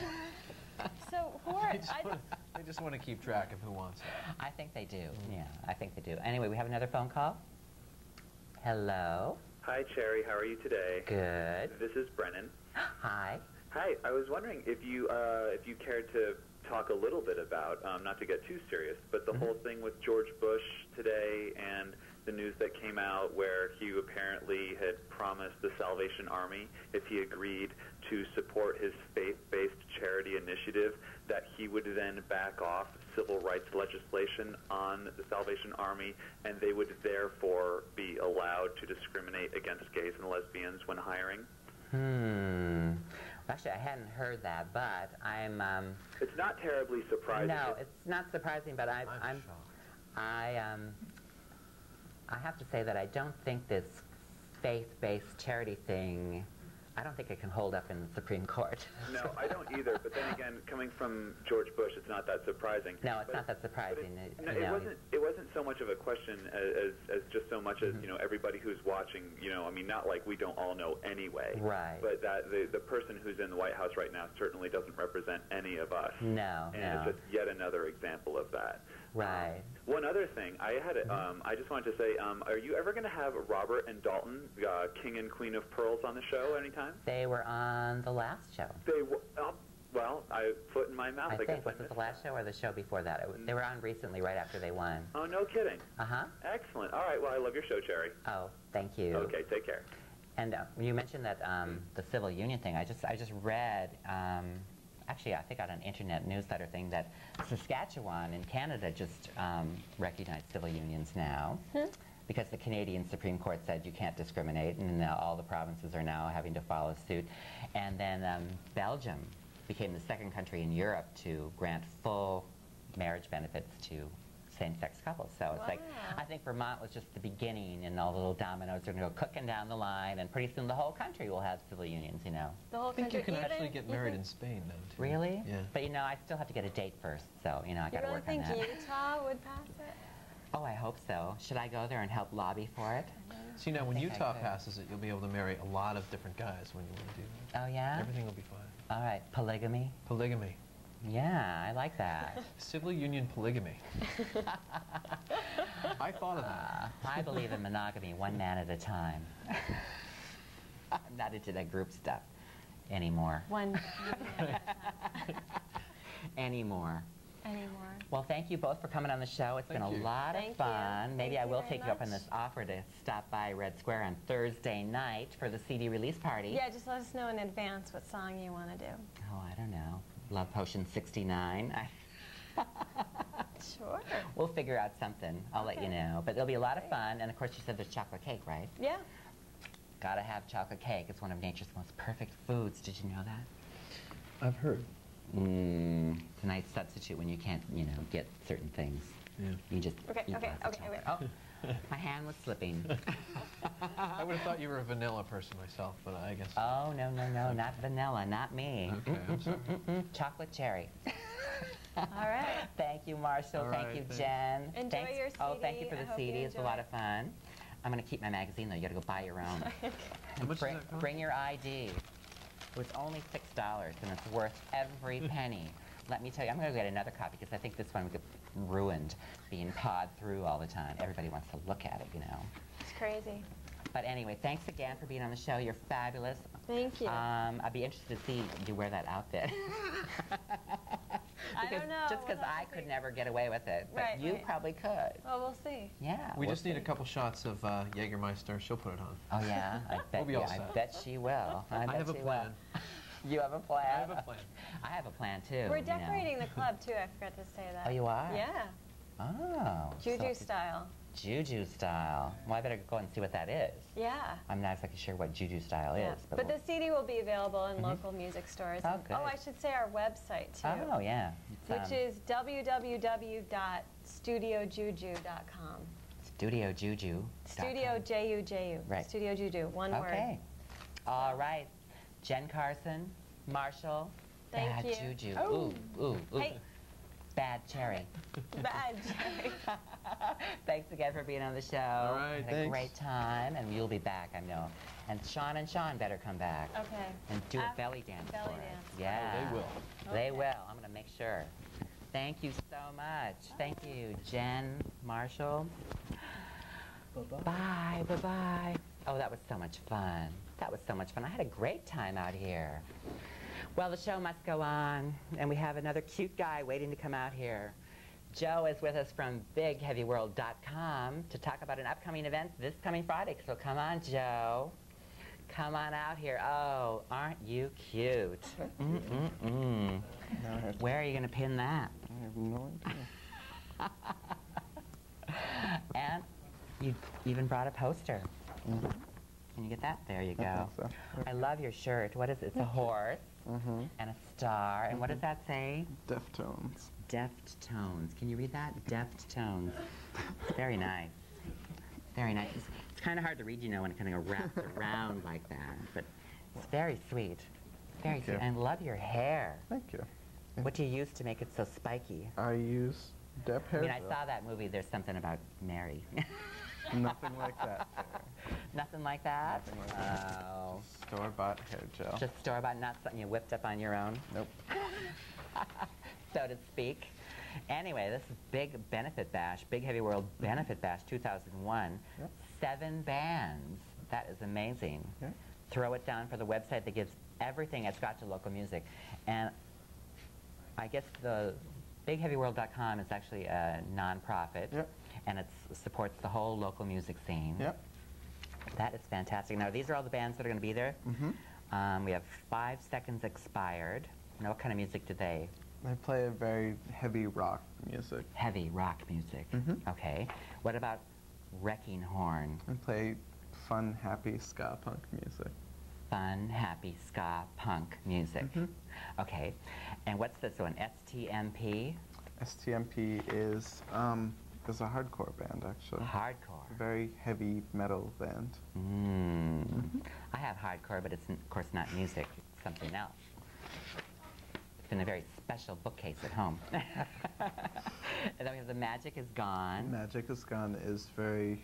So who are They just, I, wanna, just want to keep track of who wants it. I think they do. Yeah, I think they do. Anyway, we have another phone call. Hello. Hi, Cherie. How are you today? Good. This is Brennan. <gasps> Hi. Hi. I was wondering if you uh, if you cared to talk a little bit about, um, not to get too serious, but the whole thing with George Bush today and the news that came out where he apparently had promised the Salvation Army if he agreed to support his faith-based charity initiative that he would then back off civil rights legislation on the Salvation Army and they would therefore be allowed to discriminate against gays and lesbians when hiring. Hmm. Actually, I hadn't heard that, but I'm. Um, It's not terribly surprising. no, it's not surprising, but I, I'm, I'm. shocked. I um. I have to say that I don't think this faith-based charity thing. I don't think it can hold up in the Supreme Court. No, I don't either. But then again, coming from George Bush, it's not that surprising. No, it's But- not that surprising. It, It- no, it wasn't. It wasn't so much of a question as, as, just so much as Mhm. you know everybody who's watching. You know, I mean, not like we don't all know anyway. Right. But that the the person who's in the White House right now certainly doesn't represent any of us. No, And no. it's just yet another example of that. Right. One other thing, I had, um, I just wanted to say, um, are you ever going to have Robert and Dalton, uh, King and Queen of Pearls, on the show anytime? They were on the last show. They, w- oh, well, I put in my mouth. I I, guess think was I it the last show or the show before that? It w- They were on recently, right after they won. Oh, no kidding. Uh huh. Excellent. All right. Well, I love your show, Cherie. Oh, thank you. Okay. Take care. And uh, you mentioned that um, the civil union thing. I just I just read. Um, actually, I think on an internet newsletter thing that Saskatchewan in Canada just um, recognized civil unions now. Because the Canadian Supreme Court said you can't discriminate, and now all the provinces are now having to follow suit. And then um, Belgium became the second country in Europe to grant full marriage benefits to same-sex couples. So it's like, I think Vermont was just the beginning, and all the little dominoes are going to go cooking down the line, and pretty soon the whole country will have civil unions, you know. the whole I think you can even- actually get married think- in Spain then, too. Really? Yeah. But you know, I still have to get a date first, so you know, I got to really work on that. You think that. Utah would pass it? <laughs> Oh, I hope so. Should I go there and help lobby for it? See, now when think I Utah passes it, you'll be able to marry a lot of different guys when you want to do that. Oh yeah. Everything will be fine. All right, polygamy. Polygamy. Yeah, I like that. <laughs> Civil union polygamy. <laughs> I thought of that. Uh, I believe in monogamy, one man at a time. I'm <laughs> not into that group stuff anymore. One anymore. anymore. Well, thank you both for coming on the show. It's been a you. lot Thank of fun. Maybe Thank I will very take you up on this offer to stop by Red Square on Thursday night for the CD release party. Yeah, just let us know in advance what song you want to do. Oh, I don't know. Love Potion 69. I- <laughs> Sure. we'll figure out something. I'll let you know. But it'll be a lot of fun. And of course, you said there's chocolate cake, right? Yeah. Gotta have chocolate cake. It's one of nature's most perfect foods. Did you know that? I've heard. Mmm. It's a nice substitute when you can't, you know, get certain things. Yeah. You just Okay, eat okay, lots of okay, chocolate. Oh, <laughs> <laughs> my hand was slipping. <laughs> I would have thought you were a vanilla person myself, but I guess. Oh, no, no, no, <laughs> not vanilla, not me. Okay, I'm sorry. Mm-mm, chocolate cherry. All right. Thank you, Marshall. All Thank you, thanks. Jenn. Enjoy Thanks. your Oh, thank you for the I hope you CD. It's a lot of fun. I'm going to keep my magazine, though. You got to go buy your own. How much does bring, that cost? bring your ID. It was only $6, and it's worth every penny. Let me tell you, I'm going to get another copy because I think this one would get ruined being pawed through all the time. Everybody wants to look at it, you know. It's crazy. But anyway, thanks again for being on the show. You're fabulous. Thank you. Um, I'd be interested to see you wear that outfit. <laughs> <laughs> I don't know. Just because We'll I could see. never get away with it, but Right, you right. probably could. well, we'll see. Yeah. We we'll just need a couple shots of uh, Jägermeister. She'll put it on. Oh yeah, I <laughs> bet. be yeah, all I bet she will. I, I bet have a she plan. Will. You have a plan. I have a plan. <laughs> I have a plan too. We're you know. decorating the club <laughs> too. I forgot to say that. Oh, you are? Yeah. Oh. Ju Ju so- style. Ju Ju style. Well, I better go and see what that is. Yeah. I'm not exactly sure what Ju Ju style yeah. is, But, but, the we'll- CD will be available in local music stores. Oh, And- good. I should say our website too. Oh yeah. It's, Which um, is www.studiojuju.com. Studio Juju. Studio J U J U. Right. Studio Juju. One Okay. word. Okay. All right. Jenn Karson, Marshall. Thank bad you. Ju Ju. Oh. Ooh, ooh, ooh. Hey. Bad cherry. <laughs> Bad Jerry. <laughs> Thanks again for being on the show. All right, Had a great time, and you'll be back, I know. And Sean and Sean better come back Okay. and do a um, belly dance belly for us. dance. Yeah. They will. They will. I'm going to make sure. Thank you so much. Thank you, Jen, Marshall. Bye-bye. bye, bye. Oh, that was so much fun. That was so much fun. I had a great time out here. Well, the show must go on, and we have another cute guy waiting to come out here. Joe is with us from BigHeavyWorld.com to talk about an upcoming event this coming Friday. So come on, Joe. Come on out here. Oh, aren't you cute? Now I have, Where are you going to pin that? I have no idea. <laughs> And you even brought a poster. Mhm. Can you get that? There you I go. think so. I love your shirt. What is it? It's a horse Mm-hmm. and a star. And what does that say? Deftones. Deft tones. Can you read that? Deft tones. Very nice. Very nice. It's, it's kind of hard to read, you know, when it kind of wraps <laughs> around like that. But it's very sweet. Very Thank sweet. you. And love your hair. Thank you. What do you use to make it so spiky? I use Dep I mean, I saw that movie. There's something about Mary. <laughs> <laughs> Nothing like that. Nothing like that? Nothing like that. Oh. Store-bought hair gel. Just store bought, not something you whipped up on your own, nope. <laughs> so to speak. Anyway, this is Big Benefit Bash, Big Heavy World mm-hmm. Benefit Bash 2001. Yep. Seven bands. That is amazing. Yep. Throw it down for the website that gives everything at Scotch to local music. And I guess the BigHeavyWorld.com is actually a nonprofit. Yep. And it supports the whole local music scene. Yep. That is fantastic. Now, these are all the bands that are going to be there. Mm-hmm. Um, we have five seconds expired. Now, what kind of music do they? I play a very heavy rock music. Heavy rock music. Mhm. Okay. What about Wrecking Horn? I play fun, happy ska punk music. Fun, happy ska punk music. Mhm. Okay. And what's this one? STMP? STMP is um, is a hardcore band actually. Hardcore. Very heavy metal band. Mm. I have hardcore, but it's of course not music. It's something else. It's in a very special bookcase at home. <laughs> and then we have The Magic is Gone. Magic is Gone is very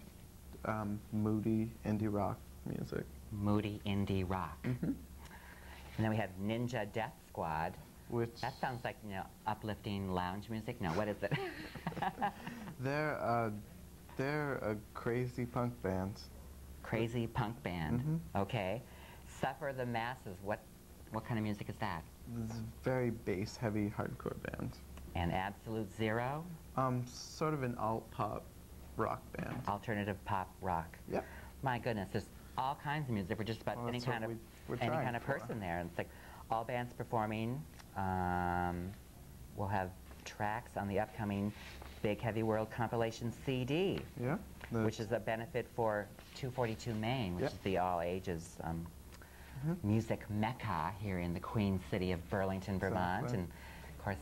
um, moody indie rock music. Moody indie rock. Mm-hmm. And then we have Ninja Death Squad. Which That sounds like, you know, uplifting lounge music. No, what is it? <laughs> they're uh, they're a crazy punk band. Crazy punk band. Mhm. Okay. Suffer the Masses. What what kind of music is that? A very bass heavy hardcore band. And Absolute Zero, Um, sort of an alt pop rock band. alternative pop rock. Yep. My goodness, there's all kinds of music for just about Well, any kind of any kind of for. person there. And it's like all bands performing. Um, we'll have tracks on the upcoming Big Heavy World compilation CD, Yeah. Which is a benefit for 242 Main, which Yep. is the all ages um, Mhm. music mecca here in the Queen City of Burlington, Vermont. And of course,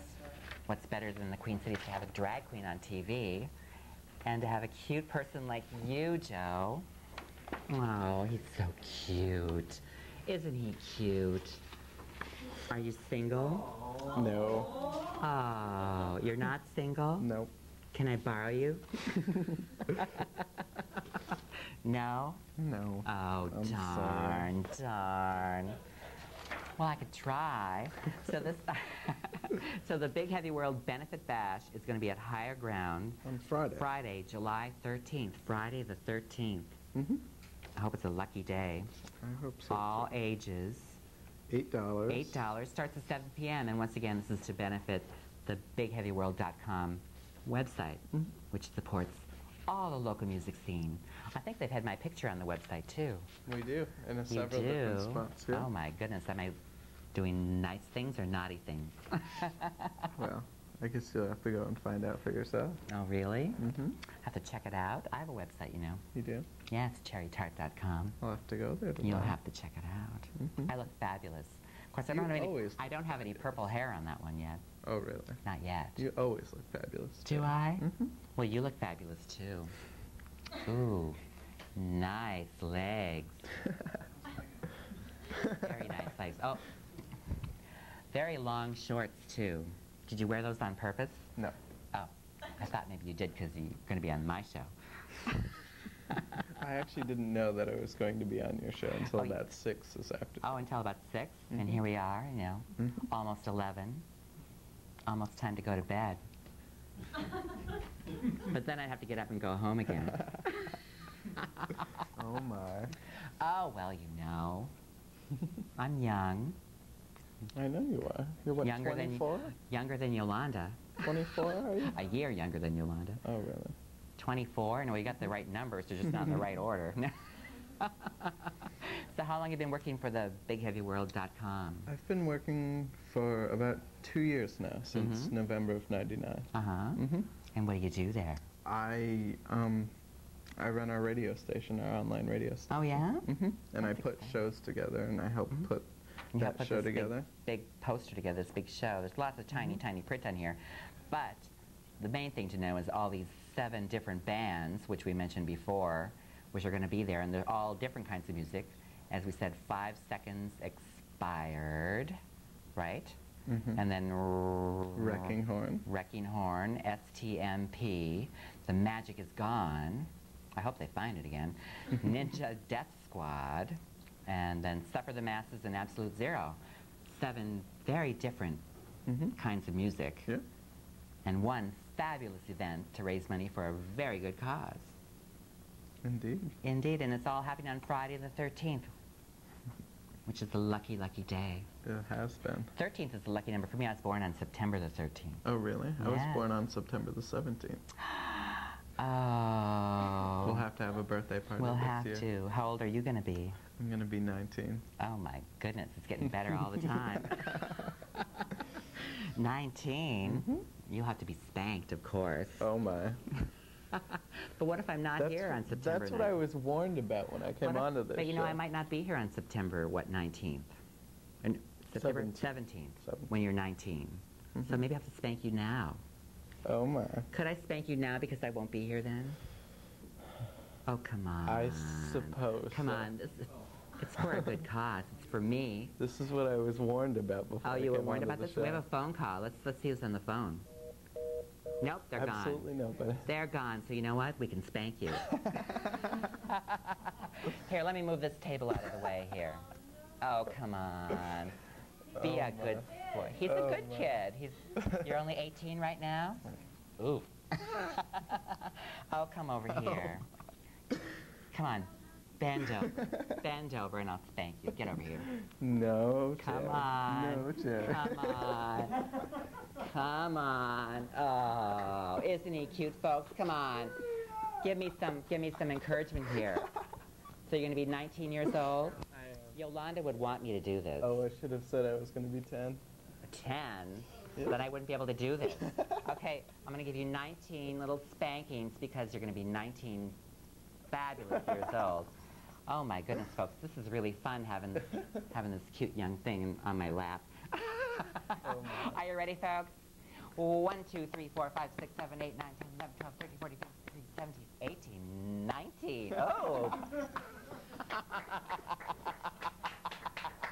what's better than the Queen City is to have a drag queen on TV and to have a cute person like you, Joe. Oh, he's so cute. Isn't he cute? Are you single? No. Oh, you're not single? Nope. Can I borrow you? <laughs> no? No. Oh, I'm darn, darn. Well, I could try. so this, <laughs> so the Big Heavy World Benefit Bash is going to be at Higher Ground On Friday. Friday, July 13th. Friday the 13th. Mm-hmm. I hope it's a lucky day. I hope so. All ages. Eight dollars. Eight dollars starts at 7 p.m. And once again, this is to benefit the BigHeavyWorld.com website, Mhm. which supports all the local music scene. I think they've had my picture on the website too. We do. In a You several do. different spots. Yeah. Oh my goodness, am I doing nice things or naughty things? <laughs> Well, I guess you'll have to go and find out for yourself. oh really? Mm-hmm. Have to check it out. I have a website, you know. You do. Yeah, it's cherrytart.com. I'll have to go there. You'll have to check it out. Mhm. I look fabulous. Of course, I don't have any. always I don't have any purple hair on that one yet. Oh, really? Not yet. You always look fabulous. Do too. I? Mhm. Well, you look fabulous too. Ooh, nice legs. Very nice <laughs> legs. Oh, very long shorts too. Did you wear those on purpose? No. Oh, I thought maybe you did because you're going to be on my show. <laughs> I actually didn't know that I was going to be on your show until Oh, about six this afternoon. Oh, until about 6 and Mhm. here we are. You know, Mhm. almost eleven. Almost time to go to bed. <laughs> but then I'd have to get up and go home again. <laughs> oh my. Oh well, you know, I'm young, I know you are. You're what, Younger than- 24? younger than Yolanda. 24 are you? A year younger than Yolanda. Oh, really? 24, and we got the right numbers, they're just not in the right order. <laughs> so how long have you been working for the BigHeavyWorld.com? I've been working for about two years now, since Mhm. November of 99. Uh-huh. Mm-hmm. And what do you do there? I, um, I run our radio station, our online radio station. Oh, yeah? Mm -hmm. And I That's put shows together, and I help Mhm. put You that put show this big- together. Big, poster together, this big show. There's lots of tiny, tiny print on here. But the main thing to know is all these seven different bands, which we mentioned before, which are going to be there, and they're all different kinds of music. As we said, five seconds expired, right? Mhm. And then Wrecking Horn. Wrecking Horn, STMP, The Magic is Gone. I hope they find it again. <laughs> Ninja Death Squad, and then Suffer the Masses and Absolute Zero. Seven very different Mm-hmm. kinds of music, Yeah. and one fabulous event to raise money for a very good cause. Indeed. Indeed, and it's all happening on Friday the 13th, which is the lucky, lucky day. It has been. 13th is the lucky number for me. I was born on September the 13th. Oh, really? I was born on September the 17th. <gasps> Oh. We'll have to have a birthday party We'll have year. to. How old are you going to be? I'm going to be 19. Oh my goodness, it's getting better all the time. <laughs> 19? Mhm. You'll have to be spanked, of course. Oh, my. <laughs> But what if I'm not that's here on September That's what I was warned about when I came if- onto this But you know, show. I might not be here on September, what, 19th? And September 17th. 17th, Seventh. when you're 19. So Mhm. maybe I have to spank you now. Oh, my. Could I spank you now because I won't be here then? <sighs> Oh, come on. I suppose Come so. on. This is, it's for a good cause. It's for me. This is what I was warned about before Oh, you were warned about this? We have a phone call. Let's let's see who's on the phone. Nope, they're Absolutely gone. nobody. <laughs> They're gone. So you know what? We can spank you. <laughs> here, let me move this table out of the way here. Oh, come on. Be Oh, a good boy. for? He's a Oh, good my. kid. He's. <laughs> You're only 18 right now. Ooh. oh, come over oh. here. Come on, bend over. <laughs> bend over, and I'll spank you. Get over here. No, Come Cherie. on. No, Cherie. Come on. Come on. Oh, isn't he cute, folks? Come on. Give me some. Give me some encouragement here. So you're going to be 19 years old. I am. Yolanda would want me to do this. Oh, I should have said I was going to be 10. 10, then I wouldn't be able to do this. Okay, I'm going to give you 19 little spankings because you're going to be 19 fabulous years old. Oh my goodness, folks, this is really fun having <laughs> having this cute young thing on my lap. Oh, <laughs> Are you ready, folks? 1, 2, 3, 4, 5, 6, 7, 8, 9, 10, 11, 12, 13, 14, 15, 16, 17, 18, 19. <laughs> Oh!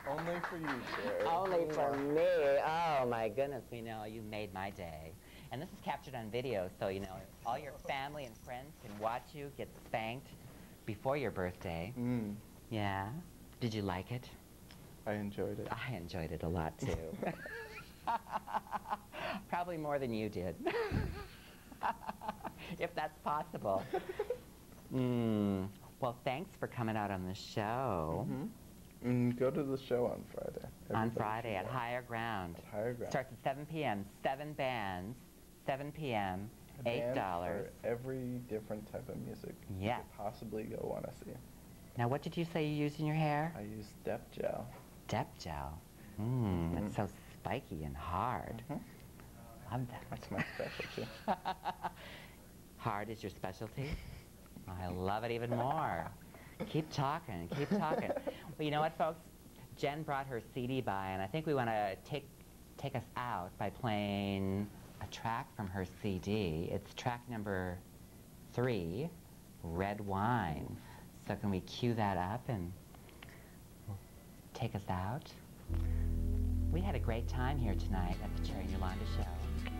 Only for you, Cherie. Only for me. Oh my goodness, we know you made my day. And this is captured on video, so you know all your family and friends can watch you get spanked before your birthday. Mm, Yeah. Did you like it? I enjoyed it. I enjoyed it a lot too. <laughs> <laughs> Probably more than you did. <laughs> if that's possible. Mm. Well, thanks for coming out on the show Mhm. Mm, go to the show on Friday. on Friday at. Higher Ground. At Higher Ground. Starts at 7 p.m. Seven bands, 7 p.m. Eight dollars. Every different type of music could possibly go want to see. Now, what did you say you used in your hair? I use Dep Gel. Dep gel. Mmm, Mhm. it's so spiky and hard. Mhm. Love that. That's my specialty. <laughs> Hard is your specialty? I love it even more. keep talking, keep talking. <laughs> well, you know what, folks? Jen brought her CD by, and I think we want to take take us out by playing a track from her CD. It's track number three, Red Wine. So can we cue that up and take us out? We had a great time here tonight at the Cherie and Yolanda show.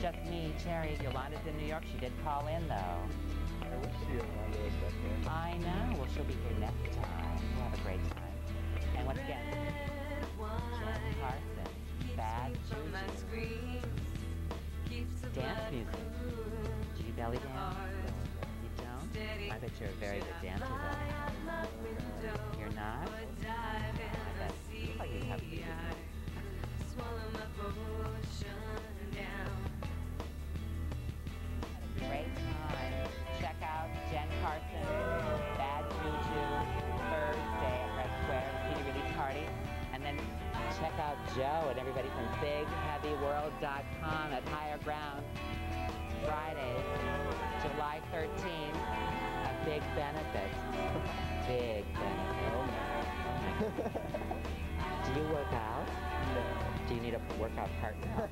Just me, Cherie. Yolanda's in New York. She did call in, though. I wish Yolanda was back. I know. Well, she'll be here next time. We'll have a great time. You're very good dancer, though. You're not? You have music. Great time. Check out Jenn Karson, Bad Ju Ju, Thursday at Red Square, party. And then check out Joe and everybody from BigHeavyWorld.com at Higher Ground. Big benefit. Big benefit. Oh, <laughs> Do you work out? No. Do you need a workout partner?